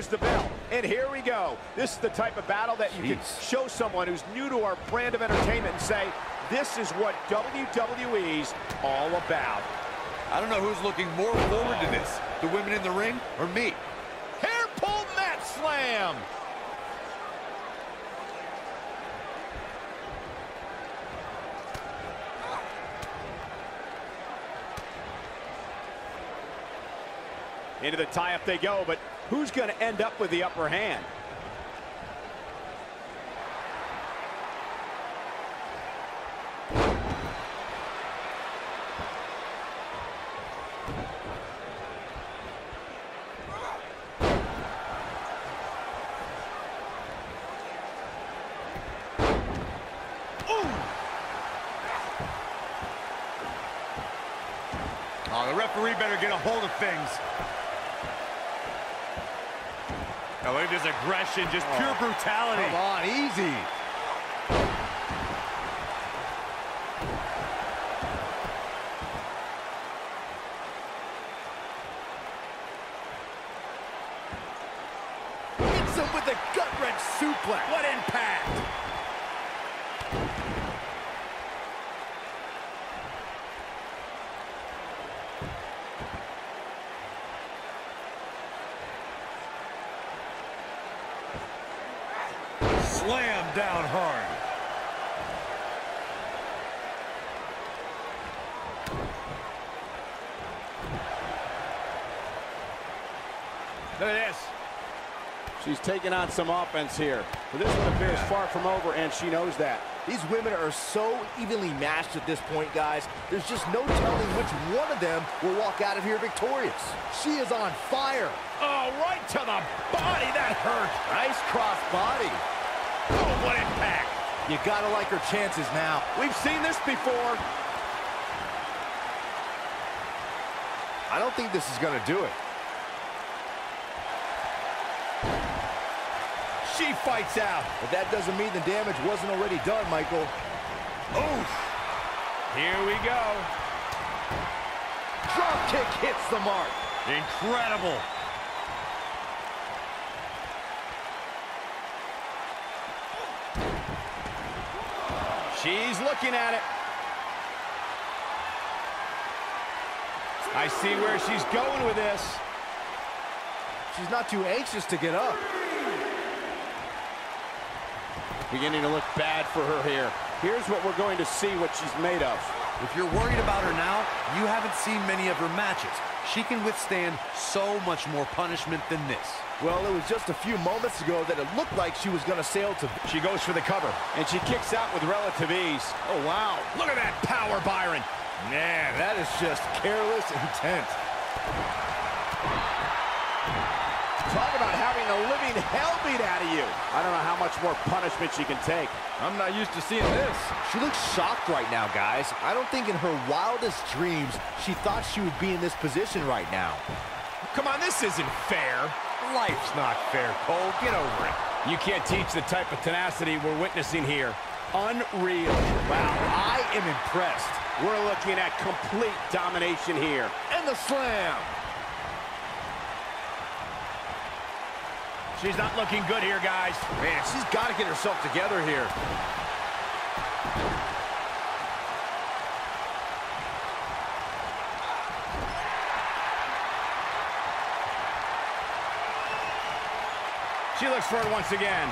There's the bell. And here we go. This is the type of battle that you Jeez. can show someone who's new to our brand of entertainment and say, this is what WWE's all about. I don't know who's looking more forward to this, the women in the ring or me. Hair pull mat slam. Into the tie-up they go, but who's going to end up with the upper hand? Oh, the referee better get a hold of things. Oh, look at this aggression, just oh. pure brutality. Come on, easy. Hits him with a gut-wrench suplex. What impact! Slam down hard. Look at this. She's taking on some offense here. But this one appears far from over, and she knows that. These women are so evenly matched at this point, guys. There's just no telling which one of them will walk out of here victorious. She is on fire. Oh, right to the body. That hurt. Nice cross body. Oh, what impact. You gotta like her chances now. We've seen this before. I don't think this is gonna do it. She fights out. But that doesn't mean the damage wasn't already done, Michael. Oof. Here we go. Drop kick hits the mark. Incredible. She's looking at it. I see where she's going with this. She's not too anxious to get up. Beginning to look bad for her here. Here's what we're going to see what she's made of. If you're worried about her now, you haven't seen many of her matches. She can withstand so much more punishment than this. Well, it was just a few moments ago that it looked like she was gonna sail to... She goes for the cover, and she kicks out with relative ease. Oh, wow. Look at that power, Byron. Man, that is just careless intent. The living hell beat out of you. I don't know how much more punishment she can take. I'm not used to seeing this. She looks shocked right now, guys. I don't think in her wildest dreams she thought she would be in this position right now. Come on, this isn't fair. Life's not fair, Cole. Get over it. You can't teach the type of tenacity we're witnessing here. Unreal. Wow, I am impressed. We're looking at complete domination here. And the slam. She's not looking good here, guys. Man, she's got to get herself together here. She looks for it once again.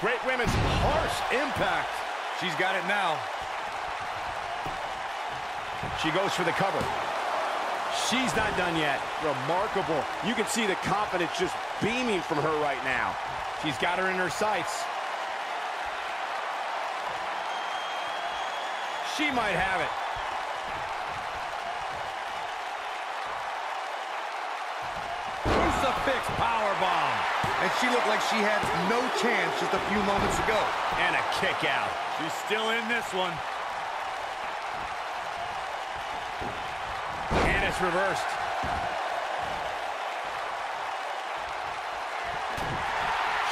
Great women's harsh impact. She's got it now. She goes for the cover. She's not done yet. Remarkable. You can see the confidence just beaming from her right now. She's got her in her sights. She might have it. Crucifix powerbomb. And she looked like she had no chance just a few moments ago. And a kick out. She's still in this one. And it's reversed.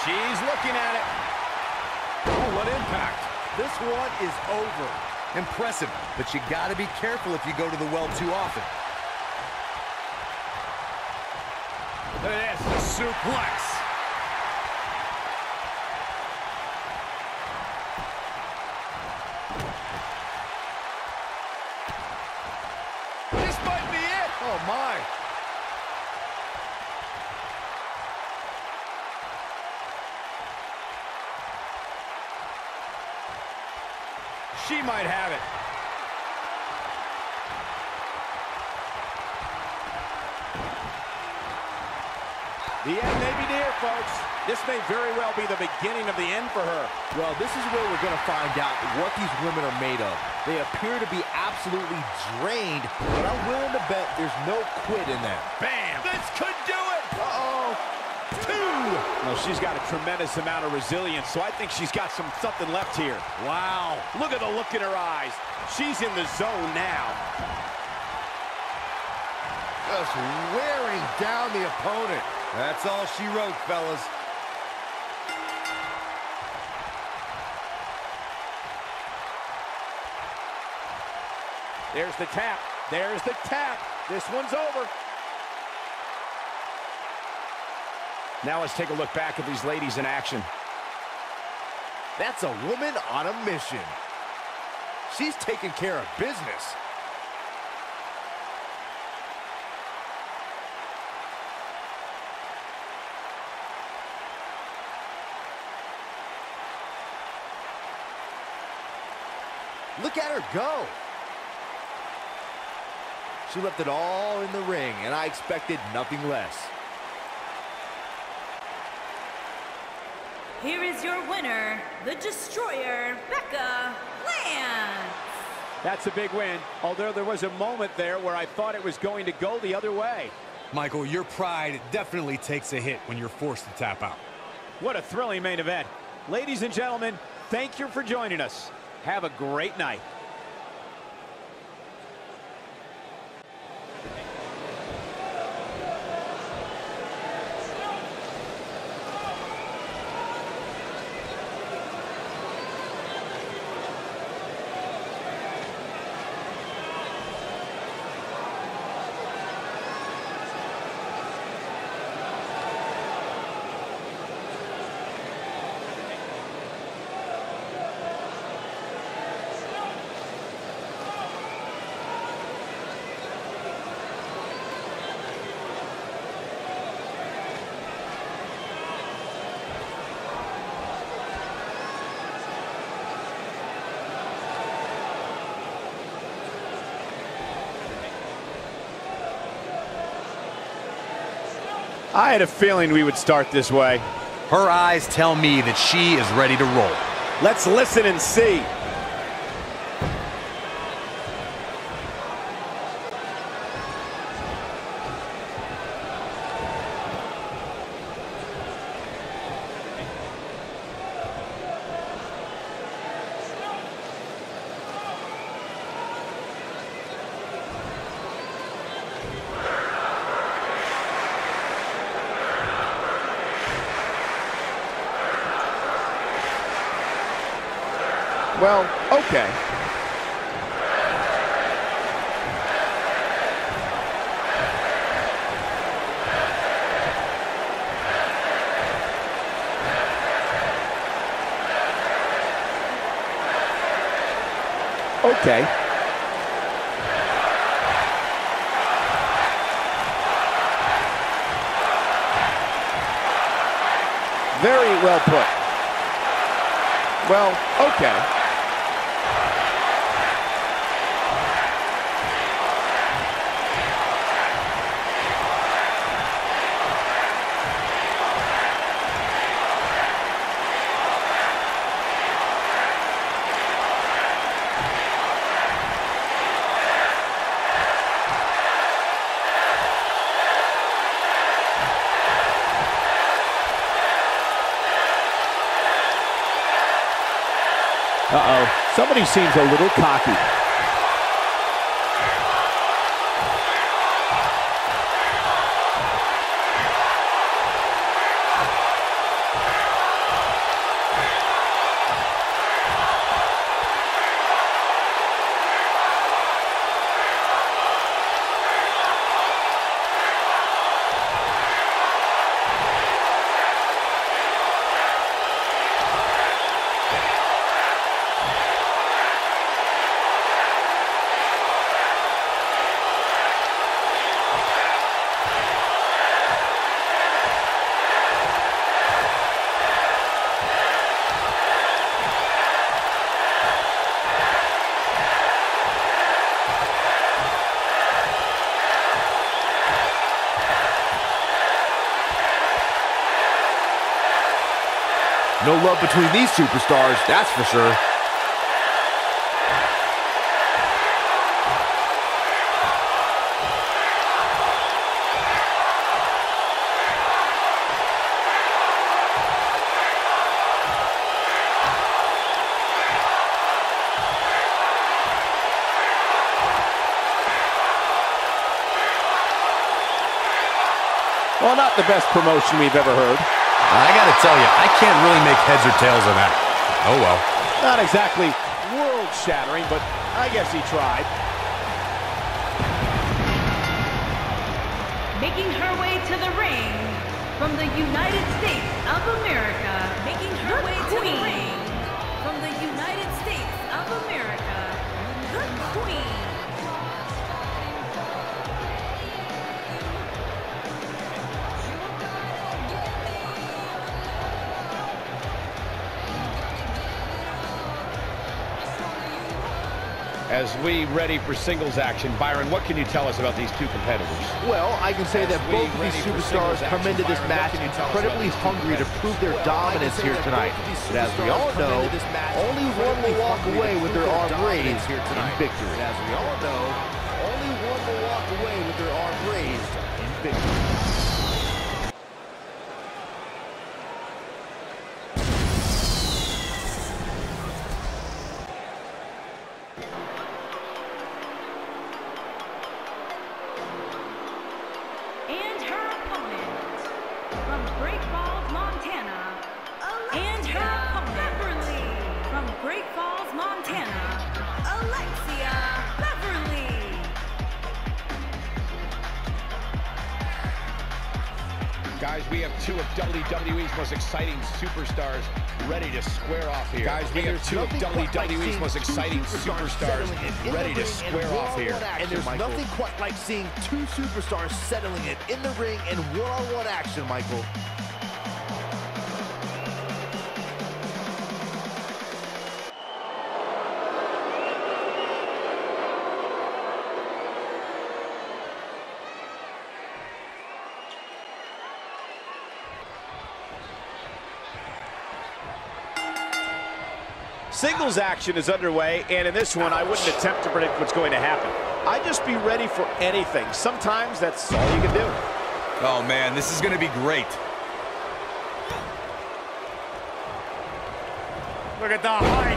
She's looking at it. Oh, what impact. This one is over. Impressive, but you got to be careful if you go to the well too often. Look at this. Suplex. This may very well be the beginning of the end for her. Well, this is where we're going to find out what these women are made of. They appear to be absolutely drained, but I'm willing to bet there's no quit in them. Bam. This could do it. Uh-oh. Two. Well, she's got a tremendous amount of resilience, so I think she's got some something left here. Wow. Look at the look in her eyes. She's in the zone now. Just wearing down the opponent. That's all she wrote, fellas. There's the tap. There's the tap. This one's over. Now let's take a look back at these ladies in action. That's a woman on a mission. She's taking care of business. Look at her go. She left it all in the ring, and I expected nothing less. Here is your winner, the Destroyer, Becca Lance. That's a big win, although there was a moment there where I thought it was going to go the other way. Michael, your pride definitely takes a hit when you're forced to tap out. What a thrilling main event. Ladies and gentlemen, thank you for joining us. Have a great night. I had a feeling we would start this way. Her eyes tell me that she is ready to roll. Let's listen and see. Well, okay. Okay. Very well put. Well, okay. Seems a little cocky. Love between these superstars, that's for sure. Well, not the best promotion we've ever heard. I gotta tell you, I can't really make heads or tails of that. Oh well. Not exactly world-shattering, but I guess he tried. Making her way to the ring from the United States of America. Making her way to the ring from the United States of America. The Queen. As we ready for singles action, Byron, what can you tell us about these two competitors? Well, I can say that both of these superstars come into this Byron, match what can you tell us incredibly about these two hungry to prove their dominance here tonight. But as we all know, only one will walk away with their arm raised in victory. As we all know, only one will walk away with their arm raised in victory. WWE's most exciting superstars ready to square off here. Guys, we have two of WWE's most exciting superstars ready to square off here. And there's nothing quite like seeing two superstars settling it in the ring in one-on-one action, Michael. Singles action is underway, and in this one, I wouldn't attempt to predict what's going to happen. I'd just be ready for anything. Sometimes that's all you can do. Oh, man, this is going to be great. Look at the height.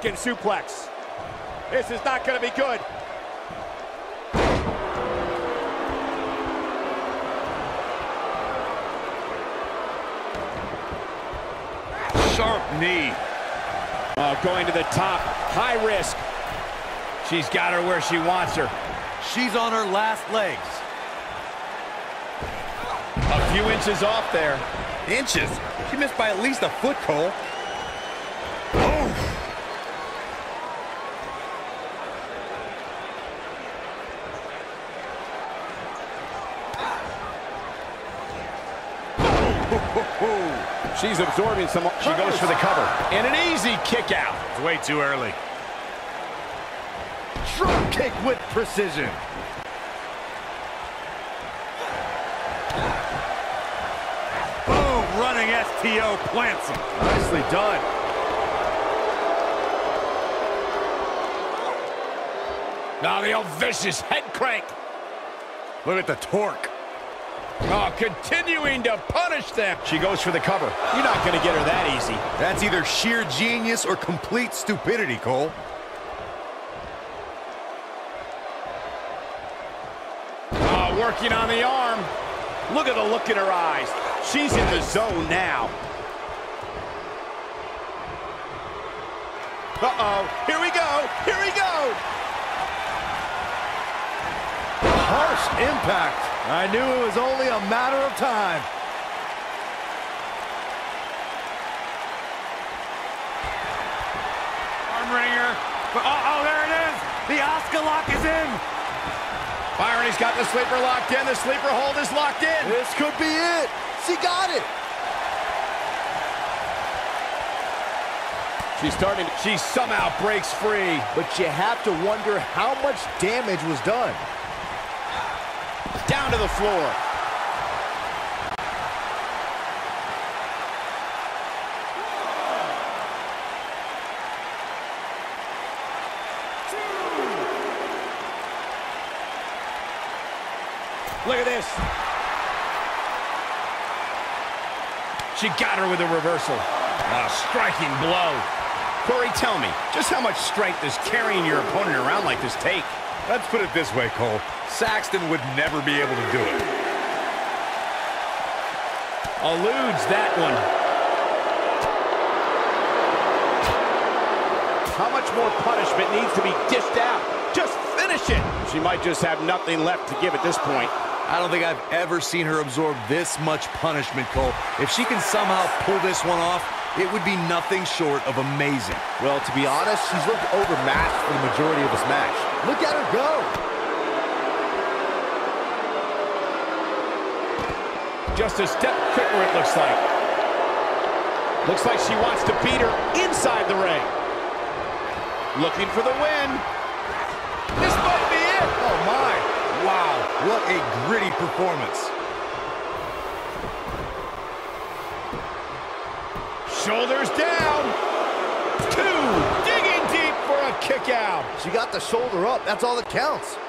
Second suplex. This is not going to be good. Sharp knee. Oh, going to the top. High risk. She's got her where she wants her. She's on her last legs. A few inches off there. Inches. She missed by at least a foot, Cole. She's absorbing some. She goes for the cover. And an easy kick out. It's way too early. Drop kick with precision. Boom, running STO plants him. Nicely done. Now the old vicious head crank. Look at the torque. Oh, continuing to punish them. She goes for the cover. You're not going to get her that easy. That's either sheer genius or complete stupidity, Cole. Oh, working on the arm. Look at the look in her eyes. She's in the zone now. Uh-oh. Here we go. Here we go. Harsh impact. I knew it was only a matter of time. Arm wringer. Uh-oh, oh, there it is. The Oscar lock is in. Byron, he's got the sleeper locked in. The sleeper hold is locked in. This could be it. She got it. She's starting. She somehow breaks free. But you have to wonder how much damage was done. Down to the floor. Look at this. She got her with a reversal. A striking blow. Corey, tell me, just how much strength does carrying your opponent around like this take? Let's put it this way, Cole. Saxton would never be able to do it. Eludes that one. How much more punishment needs to be dished out? Just finish it. She might just have nothing left to give at this point. I don't think I've ever seen her absorb this much punishment, Cole. If she can somehow pull this one off, it would be nothing short of amazing. Well, to be honest, she's looked overmatched for the majority of this match. Look at her go. Just a step quicker, it looks like. Looks like she wants to beat her inside the ring. Looking for the win. This might be it. Oh, my. Wow, what a gritty performance. Shoulders down. Two. Digging deep for a kick out. She got the shoulder up. That's all that counts.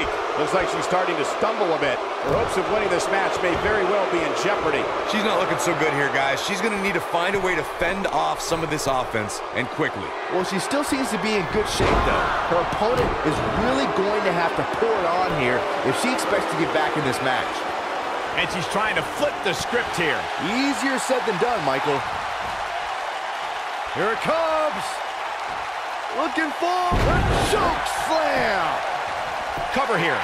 Beautiful. Looks like she's starting to stumble a bit. Her hopes of winning this match may very well be in jeopardy. She's not looking so good here, guys. She's going to need to find a way to fend off some of this offense, and quickly. Well, she still seems to be in good shape, though. Her opponent is really going to have to pour it on here if she expects to get back in this match. And she's trying to flip the script here. Easier said than done, Michael. Here it comes. Looking for a choke slam. Cover here.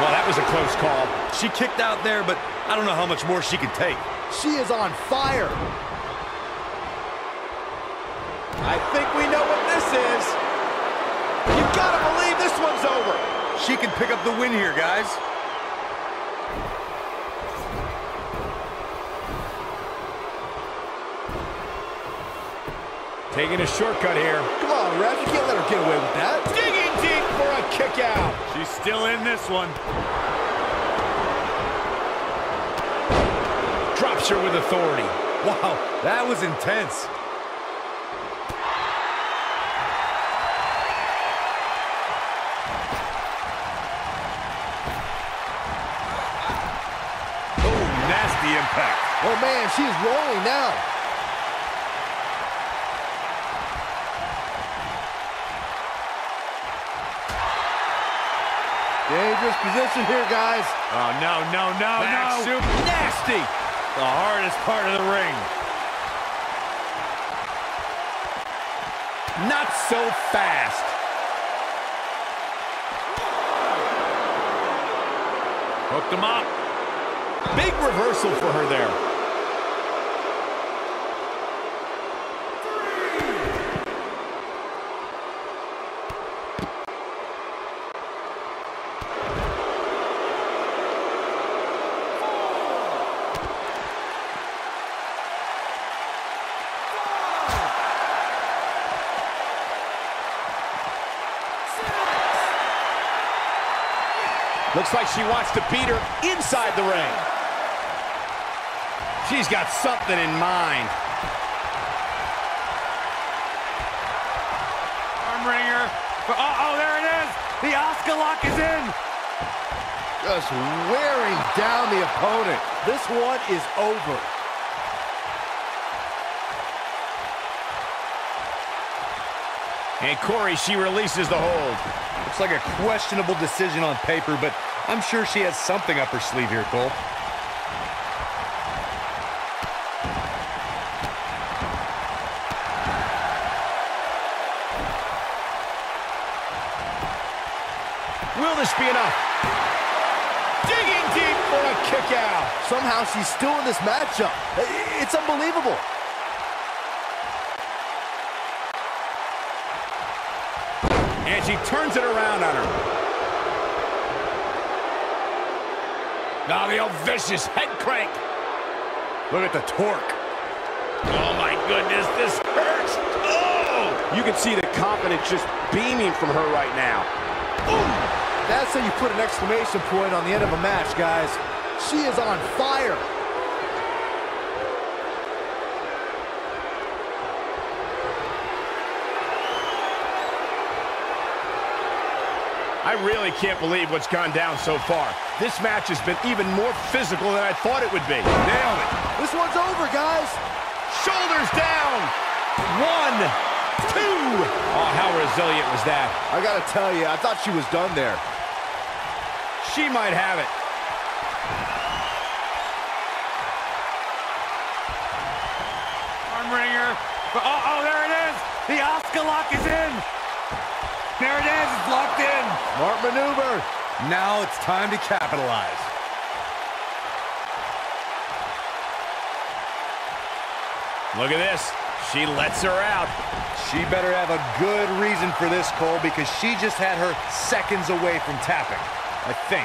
Well, that was a close call. She kicked out there, but I don't know how much more she can take. She is on fire. I think we know what this is. You Gotta believe this one's over. She can pick up the win here, guys. Taking a shortcut here. Come on, ref. You can't let her get away with that. Kick out. She's still in this one. Drops her with authority. Wow, that was intense. Oh, nasty impact. Oh, man, she's rolling now. Dangerous position here, guys. Oh, no, no, no, Back no. super nasty. The hardest part of the ring. Not so fast. Hooked him up. Big reversal for her there. Looks like she wants to beat her inside the ring. She's got something in mind. Arm wringer. Uh-oh, there it is. The Oscar lock is in. Just wearing down the opponent. This one is over. And Corey, she releases the hold. Looks like a questionable decision on paper, but I'm sure she has something up her sleeve here, Cole. Will this be enough? Digging deep for a kick out. Somehow she's still in this matchup. It's unbelievable. And she turns it around on her. Now the old vicious head crank. Look at the torque. Oh my goodness, this hurts. Oh! You can see the confidence just beaming from her right now. That's how you put an exclamation point on the end of a match, guys. She is on fire. I really can't believe what's gone down so far. This match has been even more physical than I thought it would be. Nailed it. This one's over, guys. Shoulders down. One, two. Oh, how resilient was that? I gotta tell you, I thought she was done there. She might have it. Arm wringer. Uh-oh, there it is. The Oscar lock is in. There it is. It's locked in. Smart maneuver. Now it's time to capitalize. Look at this. She lets her out. She better have a good reason for this, Cole, because she just had her seconds away from tapping. I think.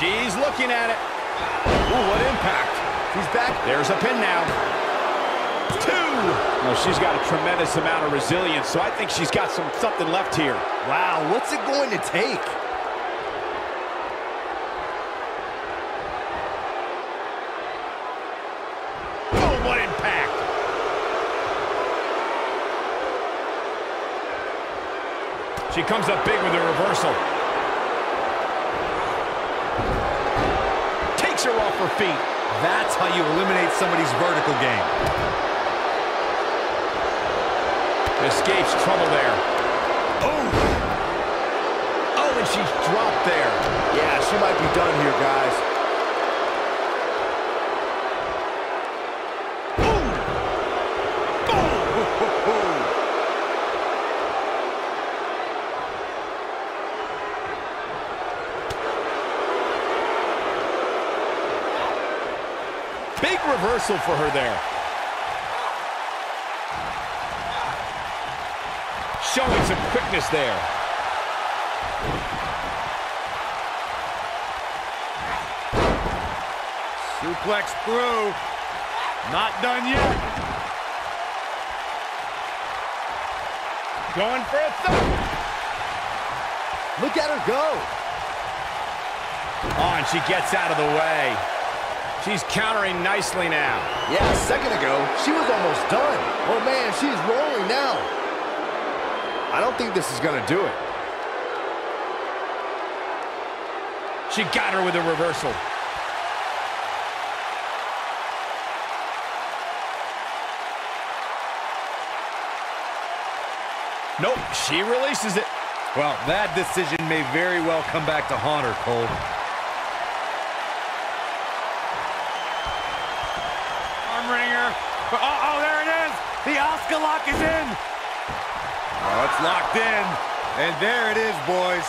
She's looking at it. Ooh, what impact. She's back. There's a pin now. Two. Well, she's got a tremendous amount of resilience, so I think she's got some something left here. Wow, what's it going to take? Oh, what impact. She comes up big with a reversal. Takes her off her feet. That's how you eliminate somebody's vertical game. Escapes trouble there. Oh! Oh, and she's dropped there. Yeah, she might be done here, guys. Big reversal for her there. Showing some quickness there. Suplex through. Not done yet. Going for a thumb. Look at her go. Oh, and she gets out of the way. She's countering nicely now. Yeah, a second ago, she was almost done. Oh, man, she's rolling now. I don't think this is going to do it. She got her with a reversal. Nope, she releases it. Well, that decision may very well come back to haunt her, Cole. Arm wringer. Oh, oh, there it is. The Oscar lock is in. Oh, it's locked in. And there it is, boys.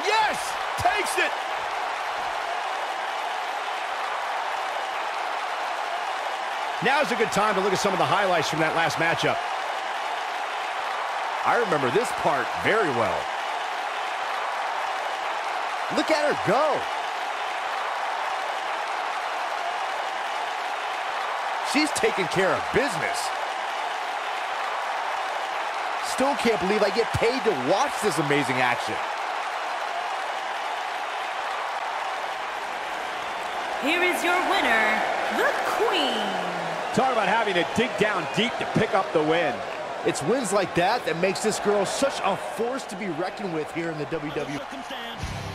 Yes! Takes it! Now's a good time to look at some of the highlights from that last matchup. I remember this part very well. Look at her go. She's taking care of business. Still can't believe I get paid to watch this amazing action. Here is your winner, the Queen. Talk about having to dig down deep to pick up the win. It's wins like that that makes this girl such a force to be reckoned with here in the WWE.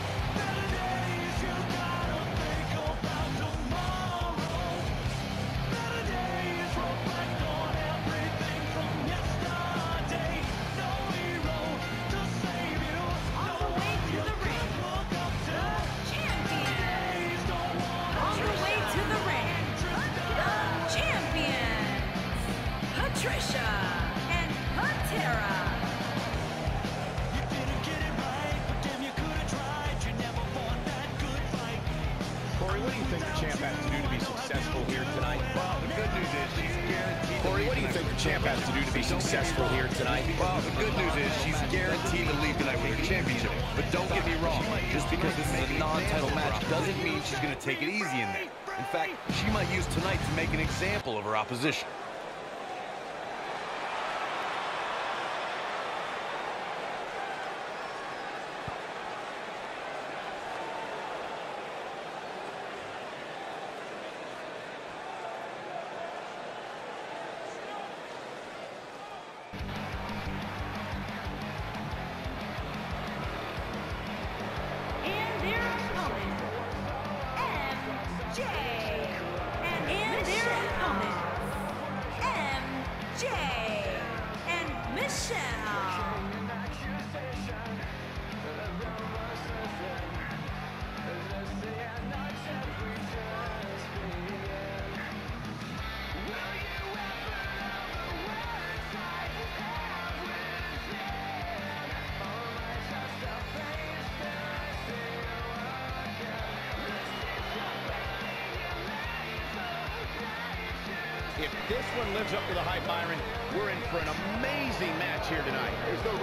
This one lives up to the hype, Byron, we're in for an amazing match here tonight.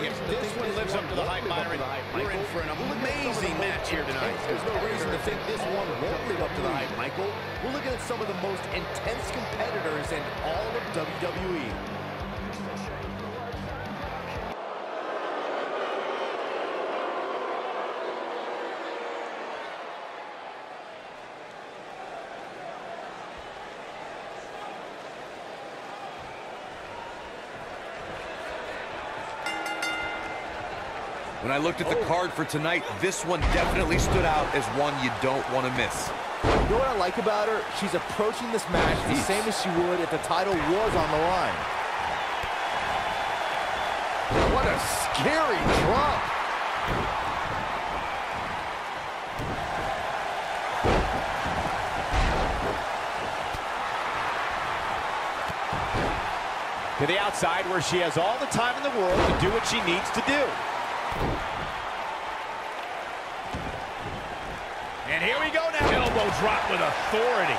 if this one lives up to the hype, Byron, we're in for an amazing match here tonight. There's no reason to think this one won't live up to the hype, Michael. We're looking at some of the most intense competitors in all of. WWE. When I looked at the card for tonight, this one definitely stood out as one you don't want to miss. You know what I like about her? She's approaching this match the same as she would if the title was on the line. What a scary drop. To the outside where she has all the time in the world to do what she needs to do. And here we go now. drop with authority.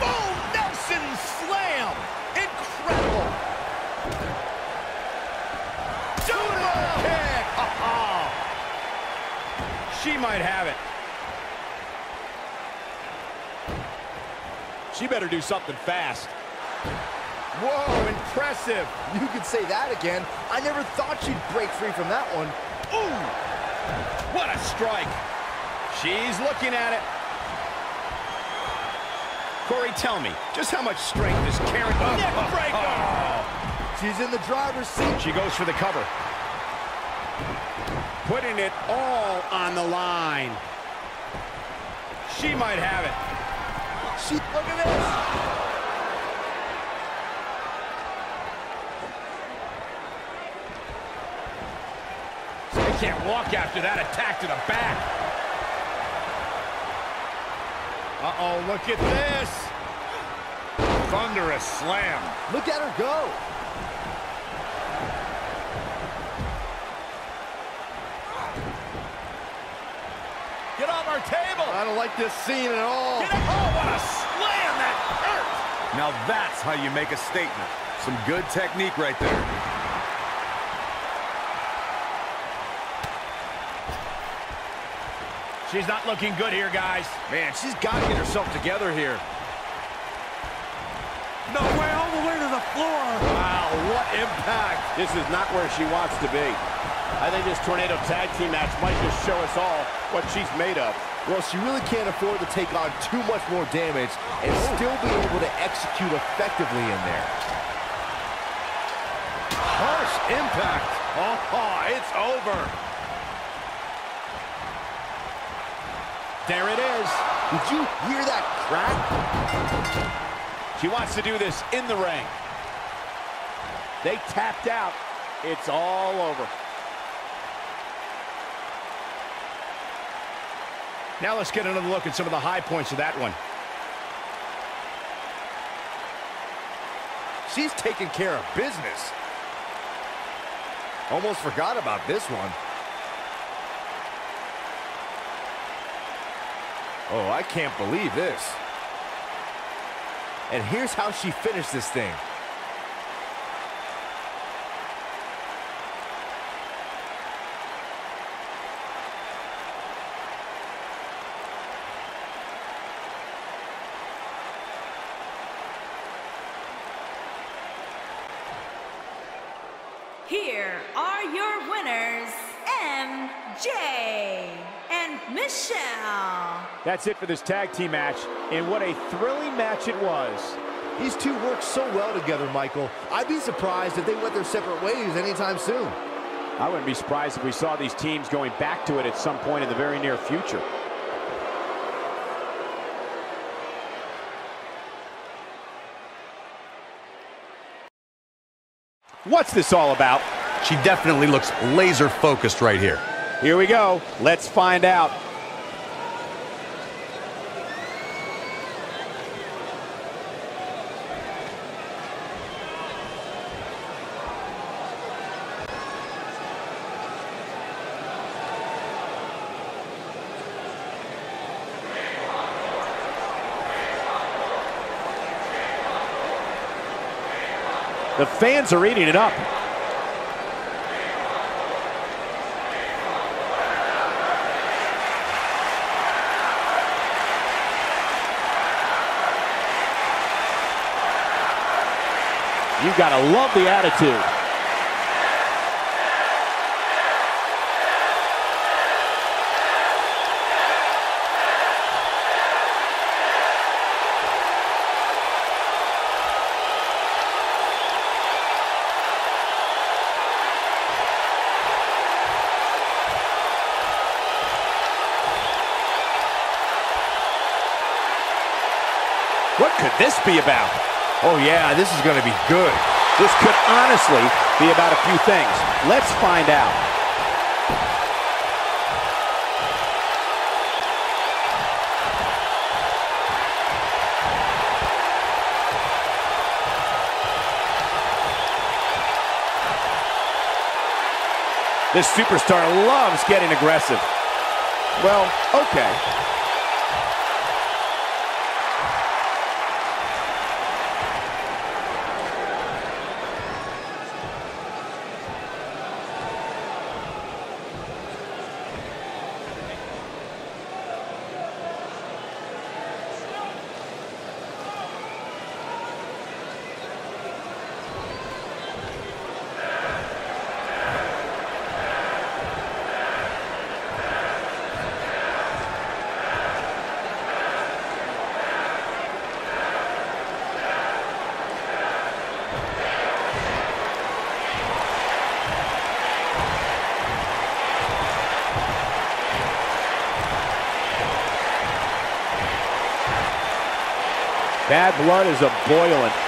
Full Nelson slam. Incredible. Double kick. she might have it. She better do something fast. Whoa, impressive. You could say that again. I never thought she'd break free from that one. Ooh, what a strike. She's looking at it. Corey, tell me, just how much strength is Karen... Oh, Neck breaker. oh. She's in the driver's seat. She goes for the cover. Putting it all on the line. She might have it. She, look at this. They can't walk after that attack to the back. Uh-oh, look at this. Thunderous slam. Look at her go. Get off our table. I don't like this scene at all. Get up. Oh, what a slam. That hurt. Now that's how you make a statement. Some good technique right there. She's not looking good here, guys. Man, she's got to get herself together here. No way, all the way to the floor. Wow, what impact. This is not where she wants to be. I think this Tornado Tag Team match might just show us all what she's made of. Well, she really can't afford to take on too much more damage and oh. still be able to execute effectively in there. Harsh impact. Oh, it's over. There it is. Did you hear that crack? She wants to do this in the ring. They tapped out. It's all over. Now let's get another look at some of the high points of that one. She's taking care of business. Almost forgot about this one. Oh, I can't believe this. And here's how she finished this thing. Here are your winners, MJ and Michelle. That's it for this tag team match, and what a thrilling match it was. These two work so well together, Michael. I'd be surprised if they went their separate ways anytime soon. I wouldn't be surprised if we saw these teams going back to it at some point in the very near future. What's this all about? She definitely looks laser focused right here. Here we go. Let's find out. The fans are eating it up. You gotta love the attitude. What could this be about? Oh, yeah, this is going to be good. This could honestly be about a few things. Let's find out. This superstar loves getting aggressive. Well, okay. Bad blood is a boiling.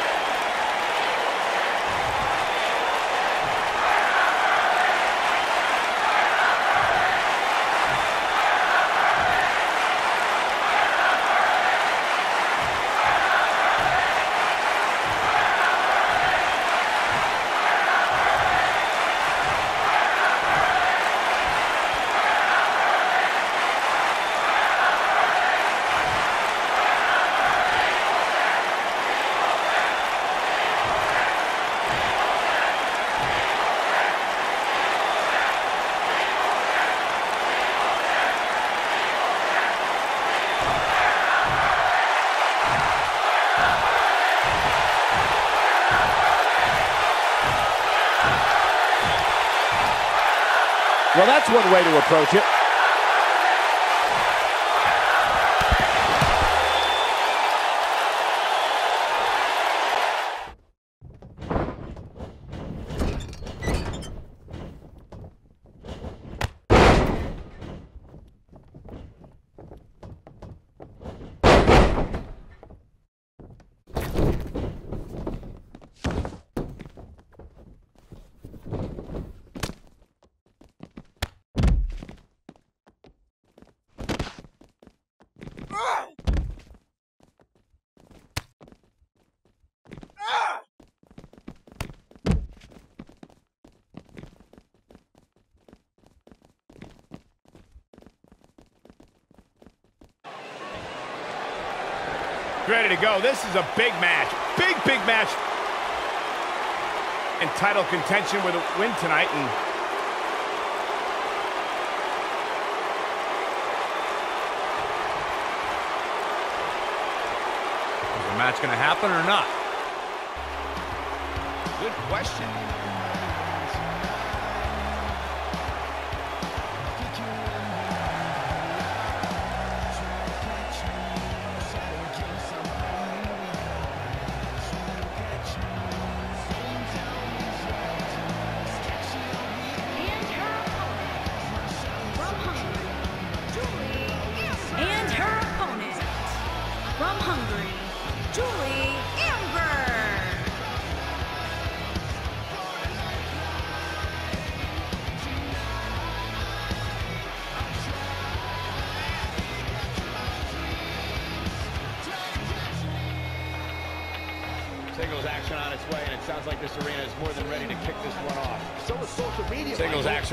That's one way to approach it. Ready to go. This is a big match. Big, big match. In title contention with a win tonight. And Is the match going to happen or not? Good question.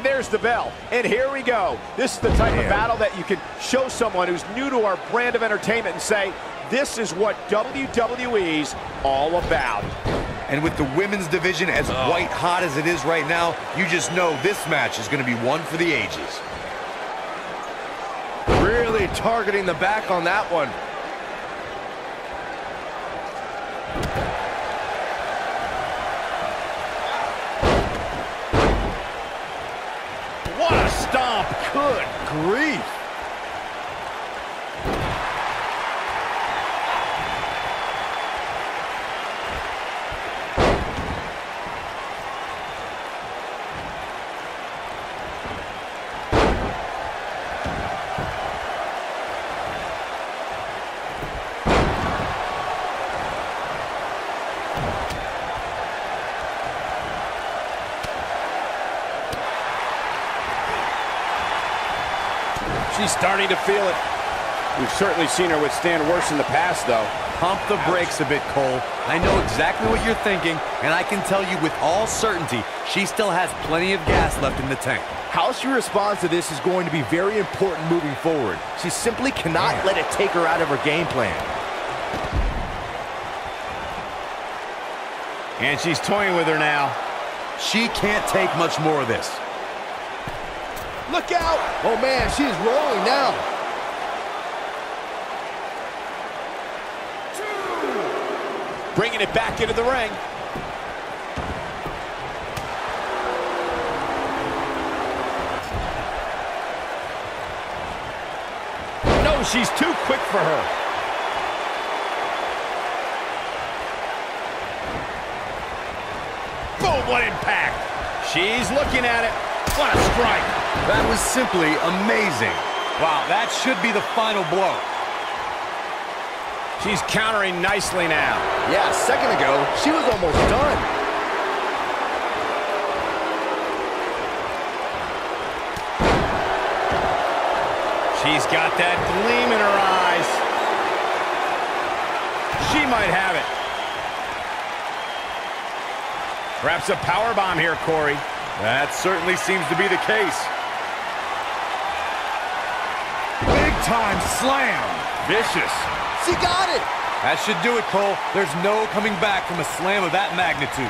And there's the bell. And here we go. This is the type Man. of battle that you can show someone who's new to our brand of entertainment and say, this is what WWE's all about. And with the women's division as oh. white hot as it is right now, you just know this match is going to be one for the ages. Really targeting the back on that one. What a stomp. Good grief. She's starting to feel it. We've certainly seen her withstand worse in the past, though. Pump the brakes a bit, Cole. I know exactly what you're thinking, and I can tell you with all certainty, she still has plenty of gas left in the tank. How she responds to this is going to be very important moving forward. She simply cannot let it take her out of her game plan. And she's toying with her now. She can't take much more of this. Look out! Oh, man, she's rolling now. Bringing it back into the ring. No, she's too quick for her. Boom, what impact. She's looking at it. What a strike. That was simply amazing. Wow, that should be the final blow. She's countering nicely now. Yeah, a second ago, she was almost done. She's got that gleam in her eyes. She might have it. Perhaps a power bomb here, Corey. That certainly seems to be the case. Time slam. Vicious. She got it. That should do it, Cole. There's no coming back from a slam of that magnitude.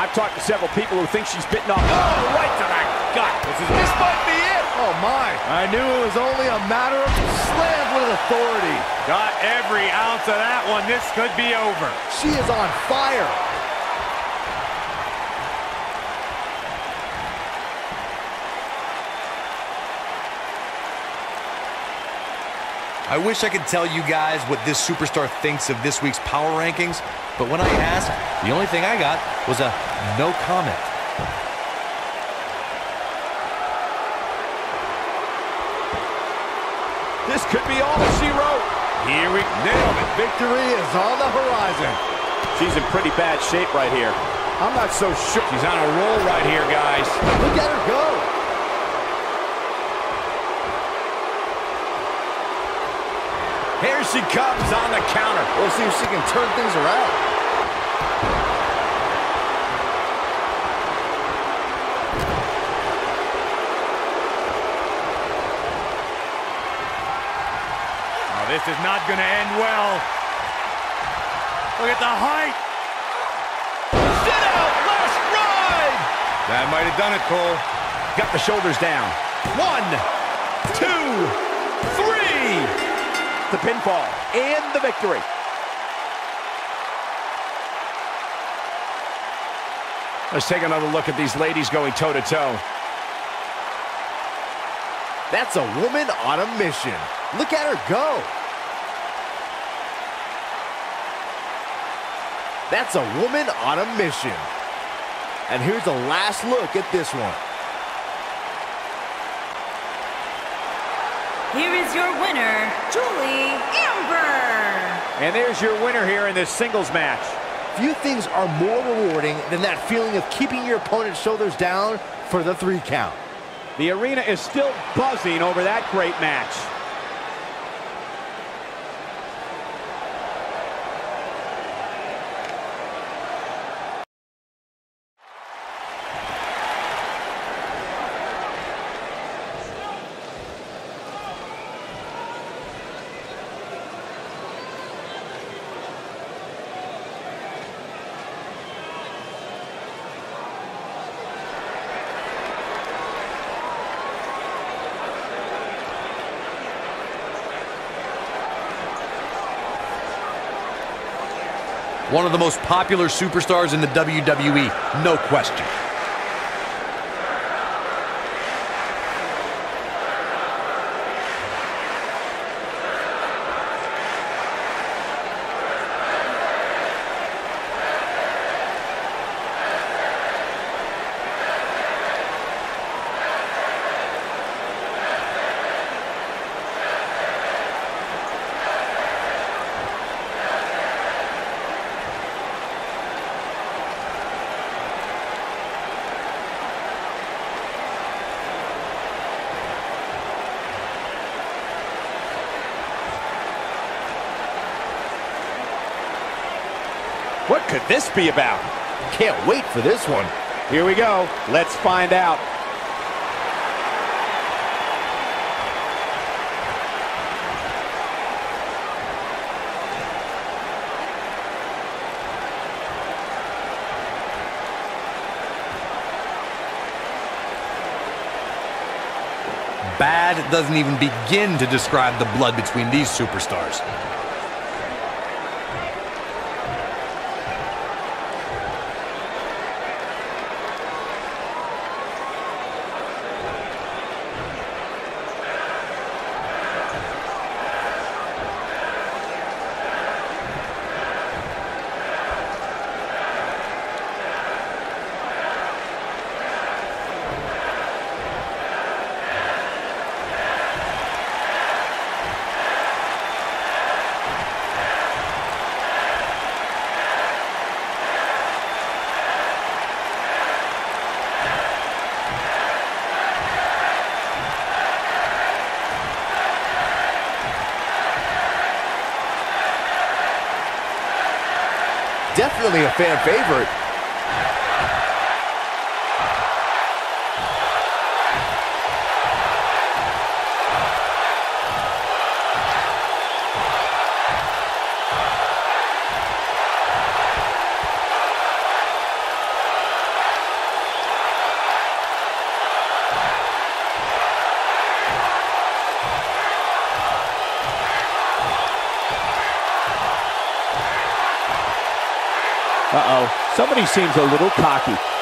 I've talked to several people who think she's bitten off. Oh, right to the gut. This, is, this might be it. Oh, my. I knew it was only a matter of slam with authority. Got every ounce of that one. This could be over. She is on fire. I wish I could tell you guys what this superstar thinks of this week's power rankings, but when I asked, the only thing I got was a no comment. This could be all she wrote. Here we nailed it. Victory is on the horizon. She's in pretty bad shape right here. I'm not so sure. She's on a roll right here, guys. Look at her go. Here she comes on the counter. We'll see if she can turn things around. This is not going to end well. Look at the height. Sit out, last ride. That might have done it, Cole. Got the shoulders down. One, two, three. The pinfall and the victory. Let's take another look at these ladies going toe-to-toe. -to -toe. That's a woman on a mission. Look at her go. That's a woman on a mission. And here's a last look at this one. Here is your winner, Julie Amber. And there's your winner here in this singles match. Few things are more rewarding than that feeling of keeping your opponent's shoulders down for the three count. The arena is still buzzing over that great match. One of the most popular superstars in the WWE, no question. What could be about? Can't wait for this one. Here we go. Let's find out. Bad doesn't even begin to describe the blood between these superstars. Definitely a fan favorite. Seems a little cocky.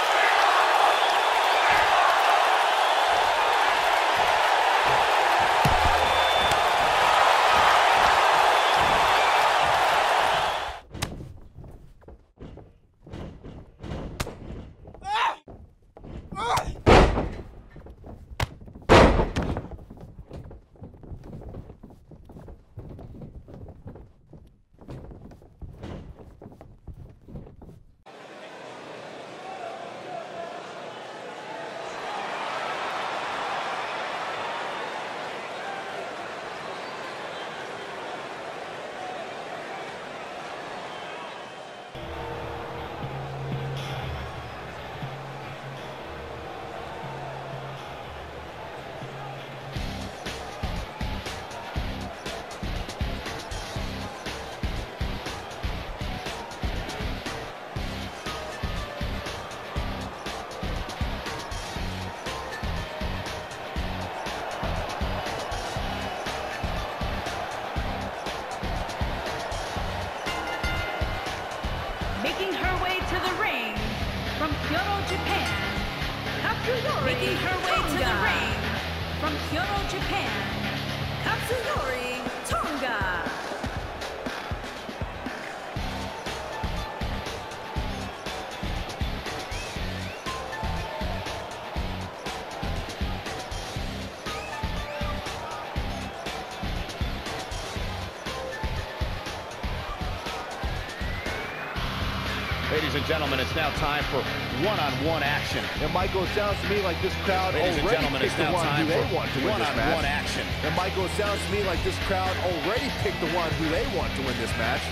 Gentlemen, it's now time for one-on-one action. And Michael, it sounds to me like this crowd Ladies and already gentlemen, picked it's the one time who they want to win this one-on-one action. And Michael, it sounds to me like this crowd already picked the one who they want to win this match.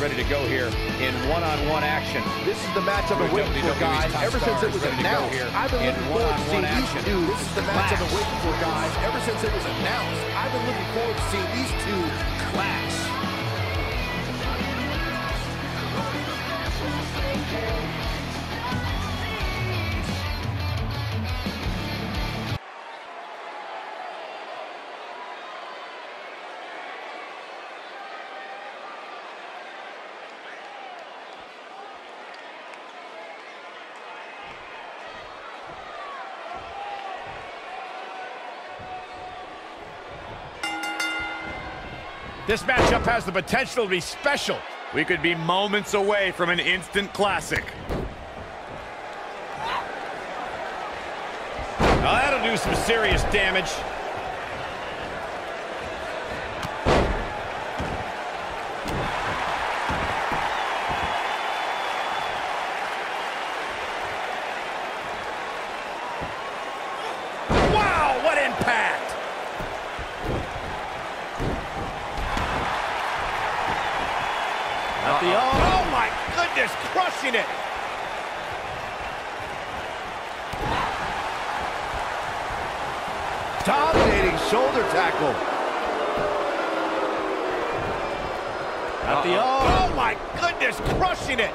Ready to go here in one-on-one action. This is the match I've been Two of waiting for, guys. Ever since it was ready to go announced, I've been looking forward to seeing these two. This is the match been Clash. waiting for, guys. Ever since it was announced, I've been looking forward to seeing these two This matchup has the potential to be special. We could be moments away from an instant classic. Now that'll do some serious damage. Wow, what impact! At the oh my goodness, crushing it! Dominating shoulder tackle. At the oh, oh my goodness, crushing it!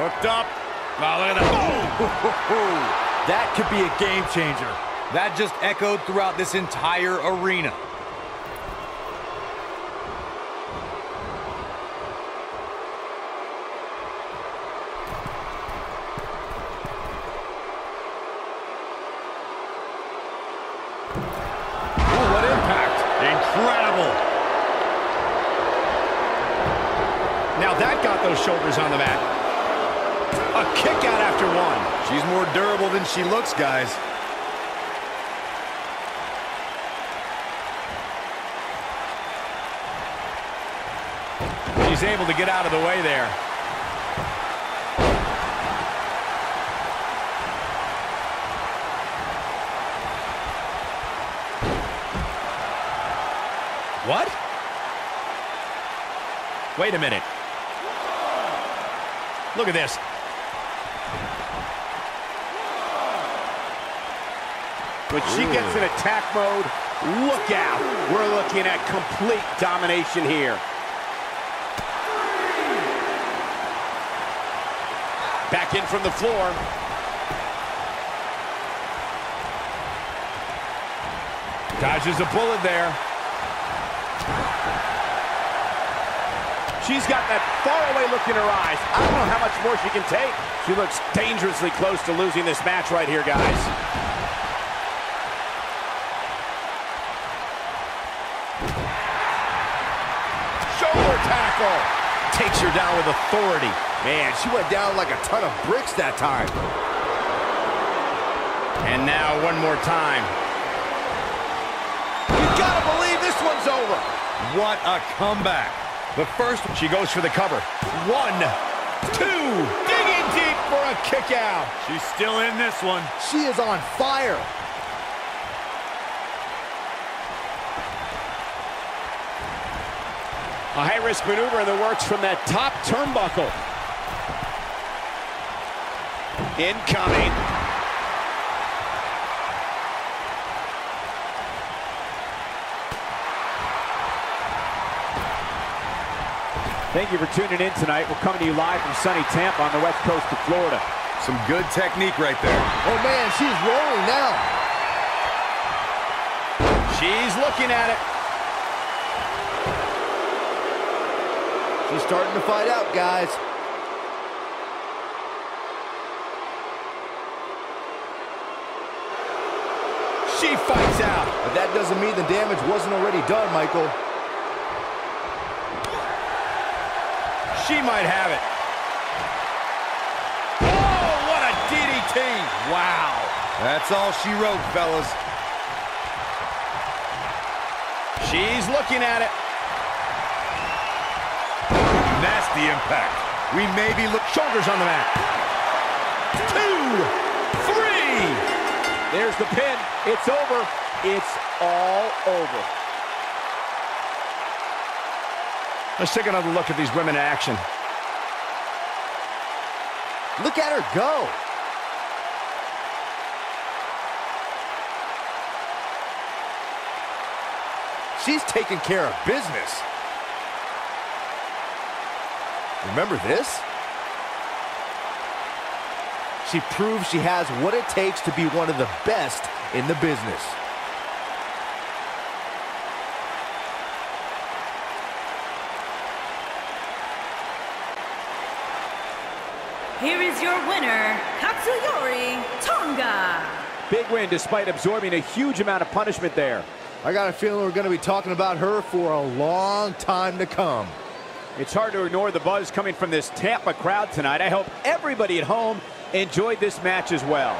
Hooked up. Wow, look at that. Boom! That could be a game changer. That just echoed throughout this entire arena. Ooh, what impact! Incredible. Now that got those shoulders on the mat. A kick out after one. She's more durable than she guys. She's able to get out of the way there. What? Wait a minute. Look at this. When she gets in attack mode, look out. We're looking at complete domination here. Back in from the floor. Dodges a bullet there. She's got that faraway look in her eyes. I don't know how much more she can take. She looks dangerously close to losing this match right here, guys. Shoulder tackle. Takes her down with authority. Man, she went down like a ton of bricks that time. And now one more time. You gotta believe this one's over. What a comeback. But first, she goes for the cover. One, two, digging deep for a kick out. She's still in this one. She is on fire. A high-risk maneuver in the works from that top turnbuckle. Incoming. Thank you for tuning in tonight. We're coming to you live from sunny Tampa on the west coast of Florida. Some good technique right there. Oh man, she's rolling now. She's looking at it. She's starting to fight out, guys. She fights out. But that doesn't mean the damage wasn't already done, Michael. She might have it. Oh, what a DDT. Wow. That's all she wrote, fellas. She's looking at it. Nasty impact. We may be look Shoulders on the mat. Two, three. There's the pin. It's over. It's all over. Let's take another look at these women in action. Look at her go. She's taking care of business. Remember this? She proves she has what it takes to be one of the best in the business. Here is your winner, Katsuyori Tonga. Big win despite absorbing a huge amount of punishment there. I got a feeling we're going to be talking about her for a long time to come. It's hard to ignore the buzz coming from this Tampa crowd tonight. I hope everybody at home enjoyed this match as well.